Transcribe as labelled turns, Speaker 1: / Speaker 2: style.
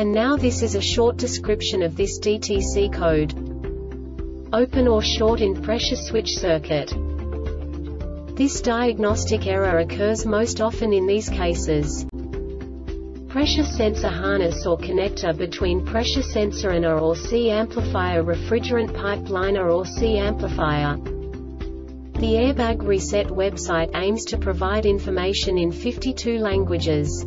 Speaker 1: And now this is a short description of this DTC code. Open or short in pressure switch circuit. This diagnostic error occurs most often in these cases. Pressure sensor harness or connector between pressure sensor and or C amplifier refrigerant pipe liner or C amplifier. The Airbag Reset website aims to provide information in 52 languages.